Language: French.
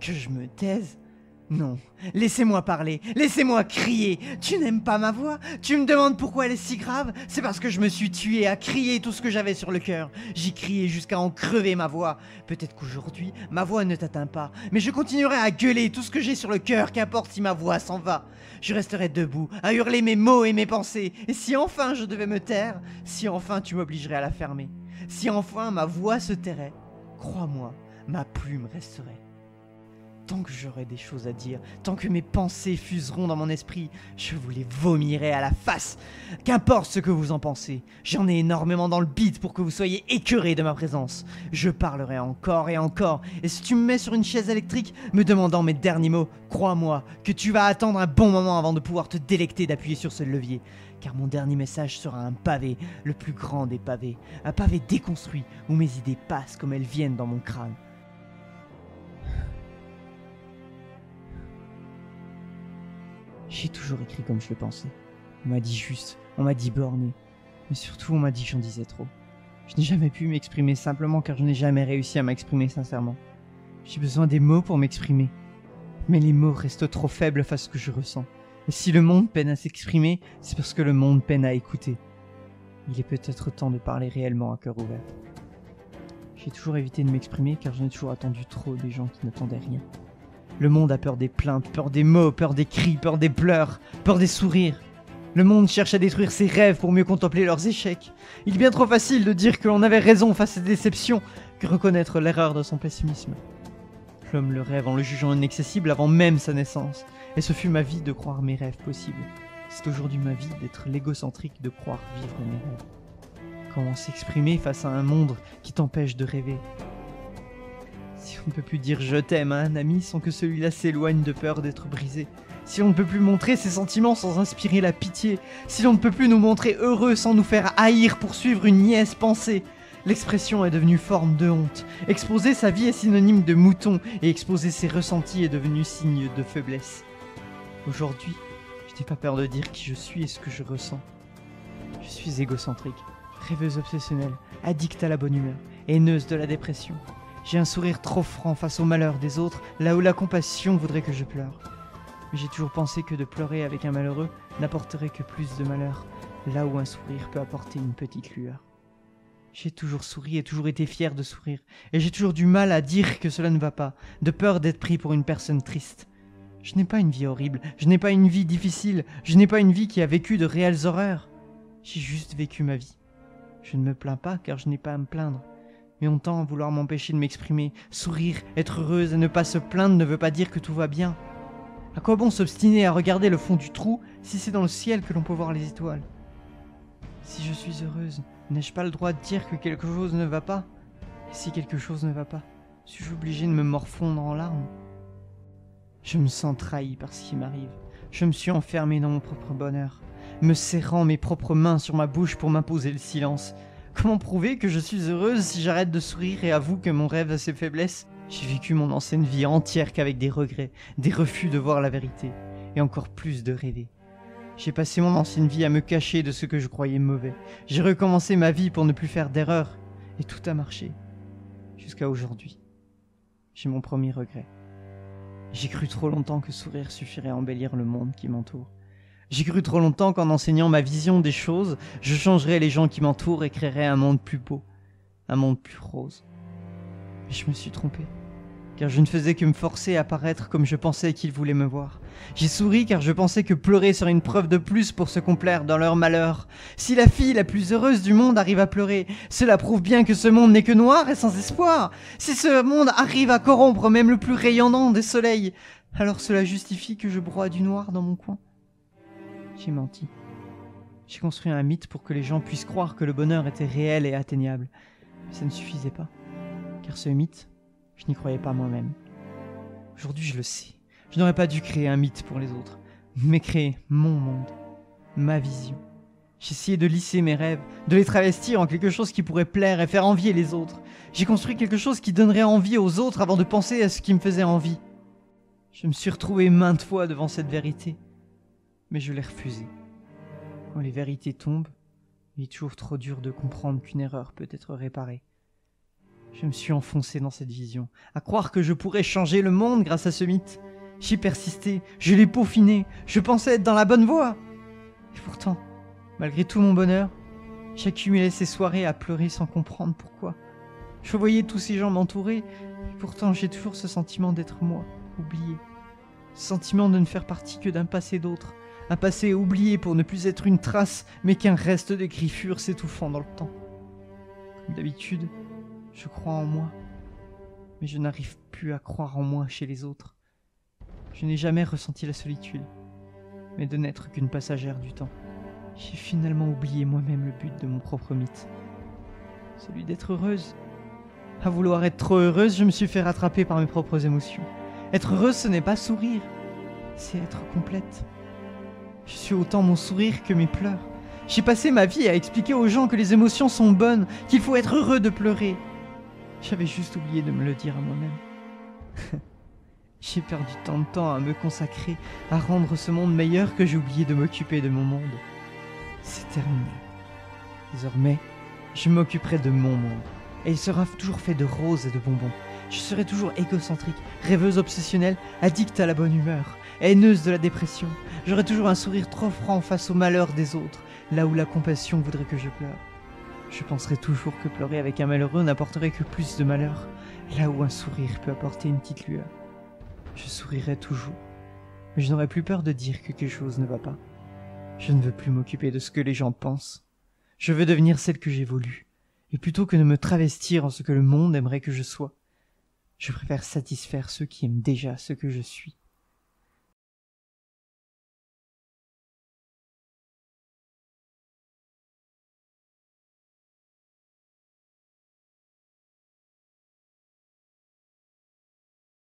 Que je me taise non, laissez-moi parler, laissez-moi crier. Tu n'aimes pas ma voix? Tu me demandes pourquoi elle est si grave? C'est parce que je me suis tué à crier tout ce que j'avais sur le cœur. J'y crié jusqu'à en crever ma voix. Peut-être qu'aujourd'hui, ma voix ne t'atteint pas, mais je continuerai à gueuler tout ce que j'ai sur le cœur, qu'importe si ma voix s'en va. Je resterai debout, à hurler mes mots et mes pensées. Et si enfin je devais me taire, si enfin tu m'obligerais à la fermer, si enfin ma voix se tairait, crois-moi, ma plume resterait tant que j'aurai des choses à dire, tant que mes pensées fuseront dans mon esprit, je vous les vomirai à la face. Qu'importe ce que vous en pensez, j'en ai énormément dans le beat pour que vous soyez écœurés de ma présence. Je parlerai encore et encore, et si tu me mets sur une chaise électrique, me demandant mes derniers mots, crois-moi que tu vas attendre un bon moment avant de pouvoir te délecter d'appuyer sur ce levier. Car mon dernier message sera un pavé, le plus grand des pavés, un pavé déconstruit où mes idées passent comme elles viennent dans mon crâne. J'ai toujours écrit comme je le pensais. On m'a dit juste, on m'a dit borné, mais surtout on m'a dit que j'en disais trop. Je n'ai jamais pu m'exprimer simplement car je n'ai jamais réussi à m'exprimer sincèrement. J'ai besoin des mots pour m'exprimer. Mais les mots restent trop faibles face à ce que je ressens. Et si le monde peine à s'exprimer, c'est parce que le monde peine à écouter. Il est peut-être temps de parler réellement à cœur ouvert. J'ai toujours évité de m'exprimer car j'en ai toujours attendu trop des gens qui n'attendaient rien. Le monde a peur des plaintes, peur des mots, peur des cris, peur des pleurs, peur des sourires. Le monde cherche à détruire ses rêves pour mieux contempler leurs échecs. Il est bien trop facile de dire que l'on avait raison face à ses déceptions que reconnaître l'erreur de son pessimisme. L'homme le rêve en le jugeant inaccessible avant même sa naissance, et ce fut ma vie de croire mes rêves possibles. C'est aujourd'hui ma vie d'être l'égocentrique de croire vivre mes rêves. Comment s'exprimer face à un monde qui t'empêche de rêver? Si on ne peut plus dire je t'aime à un ami sans que celui-là s'éloigne de peur d'être brisé. Si on ne peut plus montrer ses sentiments sans inspirer la pitié. Si l'on ne peut plus nous montrer heureux sans nous faire haïr pour suivre une nièce pensée. L'expression est devenue forme de honte. Exposer sa vie est synonyme de mouton et exposer ses ressentis est devenu signe de faiblesse. Aujourd'hui, je n'ai pas peur de dire qui je suis et ce que je ressens. Je suis égocentrique, rêveuse obsessionnelle, addict à la bonne humeur, haineuse de la dépression, j'ai un sourire trop franc face au malheur des autres, là où la compassion voudrait que je pleure. Mais j'ai toujours pensé que de pleurer avec un malheureux n'apporterait que plus de malheur, là où un sourire peut apporter une petite lueur. J'ai toujours souri et toujours été fier de sourire, et j'ai toujours du mal à dire que cela ne va pas, de peur d'être pris pour une personne triste. Je n'ai pas une vie horrible, je n'ai pas une vie difficile, je n'ai pas une vie qui a vécu de réelles horreurs. J'ai juste vécu ma vie. Je ne me plains pas car je n'ai pas à me plaindre mais on tend à vouloir m'empêcher de m'exprimer. Sourire, être heureuse et ne pas se plaindre ne veut pas dire que tout va bien. À quoi bon s'obstiner à regarder le fond du trou si c'est dans le ciel que l'on peut voir les étoiles? Si je suis heureuse, n'ai-je pas le droit de dire que quelque chose ne va pas? Et si quelque chose ne va pas, suis-je obligé de me morfondre en larmes? Je me sens trahi par ce qui m'arrive. Je me suis enfermé dans mon propre bonheur, me serrant mes propres mains sur ma bouche pour m'imposer le silence, Comment prouver que je suis heureuse si j'arrête de sourire et avoue que mon rêve a ses faiblesses? J'ai vécu mon ancienne vie entière qu'avec des regrets, des refus de voir la vérité, et encore plus de rêver. J'ai passé mon ancienne vie à me cacher de ce que je croyais mauvais. J'ai recommencé ma vie pour ne plus faire d'erreurs, et tout a marché. Jusqu'à aujourd'hui. J'ai mon premier regret. J'ai cru trop longtemps que sourire suffirait à embellir le monde qui m'entoure. J'ai cru trop longtemps qu'en enseignant ma vision des choses, je changerais les gens qui m'entourent et créerais un monde plus beau, un monde plus rose. Mais je me suis trompé, car je ne faisais que me forcer à paraître comme je pensais qu'ils voulaient me voir. J'ai souri car je pensais que pleurer serait une preuve de plus pour se complaire dans leur malheur. Si la fille la plus heureuse du monde arrive à pleurer, cela prouve bien que ce monde n'est que noir et sans espoir. Si ce monde arrive à corrompre même le plus rayonnant des soleils, alors cela justifie que je broie du noir dans mon coin. J'ai menti. J'ai construit un mythe pour que les gens puissent croire que le bonheur était réel et atteignable. Mais ça ne suffisait pas. Car ce mythe, je n'y croyais pas moi-même. Aujourd'hui, je le sais. Je n'aurais pas dû créer un mythe pour les autres, mais créer mon monde, ma vision. J'ai essayé de lisser mes rêves, de les travestir en quelque chose qui pourrait plaire et faire envier les autres. J'ai construit quelque chose qui donnerait envie aux autres avant de penser à ce qui me faisait envie. Je me suis retrouvé maintes fois devant cette vérité mais je l'ai refusé. Quand les vérités tombent, il est toujours trop dur de comprendre qu'une erreur peut être réparée. Je me suis enfoncé dans cette vision, à croire que je pourrais changer le monde grâce à ce mythe. J'y persisté, je l'ai peaufiné, je pensais être dans la bonne voie. Et pourtant, malgré tout mon bonheur, j'accumulais ces soirées à pleurer sans comprendre pourquoi. Je voyais tous ces gens m'entourer, et pourtant j'ai toujours ce sentiment d'être moi, oublié. Ce sentiment de ne faire partie que d'un passé d'autre, un passé oublié pour ne plus être une trace, mais qu'un reste de griffures s'étouffant dans le temps. Comme d'habitude, je crois en moi, mais je n'arrive plus à croire en moi chez les autres. Je n'ai jamais ressenti la solitude, mais de n'être qu'une passagère du temps. J'ai finalement oublié moi-même le but de mon propre mythe, celui d'être heureuse. À vouloir être trop heureuse, je me suis fait rattraper par mes propres émotions. Être heureuse, ce n'est pas sourire, c'est être complète. Je suis autant mon sourire que mes pleurs. J'ai passé ma vie à expliquer aux gens que les émotions sont bonnes, qu'il faut être heureux de pleurer. J'avais juste oublié de me le dire à moi-même. j'ai perdu tant de temps à me consacrer, à rendre ce monde meilleur que j'ai oublié de m'occuper de mon monde. C'est terminé. Désormais, je m'occuperai de mon monde. Et il sera toujours fait de roses et de bonbons. Je serai toujours égocentrique, rêveuse obsessionnelle, addicte à la bonne humeur, haineuse de la dépression. J'aurai toujours un sourire trop franc face au malheur des autres, là où la compassion voudrait que je pleure. Je penserai toujours que pleurer avec un malheureux n'apporterait que plus de malheur, là où un sourire peut apporter une petite lueur. Je sourirai toujours, mais je n'aurai plus peur de dire que quelque chose ne va pas. Je ne veux plus m'occuper de ce que les gens pensent. Je veux devenir celle que j'ai voulu, et plutôt que de me travestir en ce que le monde aimerait que je sois, je préfère satisfaire ceux qui aiment déjà ce que je suis.